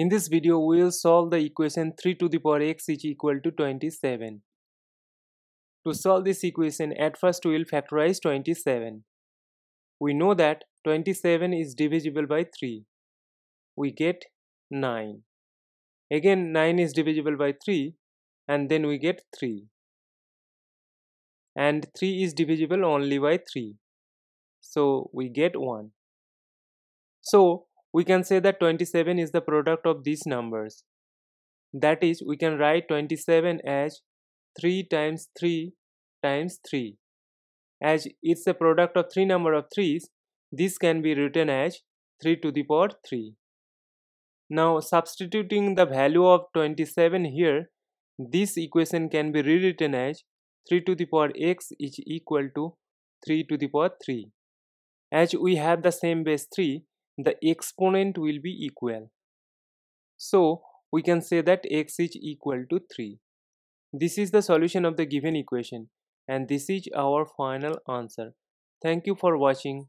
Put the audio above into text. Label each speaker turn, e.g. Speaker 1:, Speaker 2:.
Speaker 1: In this video, we will solve the equation 3 to the power x is equal to 27. To solve this equation, at first we will factorize 27. We know that 27 is divisible by 3. We get 9. Again 9 is divisible by 3 and then we get 3. And 3 is divisible only by 3. So we get 1. So we can say that 27 is the product of these numbers. That is, we can write 27 as 3 times 3 times 3. As it's a product of 3 number of 3's, this can be written as 3 to the power 3. Now substituting the value of 27 here, this equation can be rewritten as 3 to the power x is equal to 3 to the power 3. As we have the same base 3, the exponent will be equal. So we can say that x is equal to 3. This is the solution of the given equation and this is our final answer. Thank you for watching.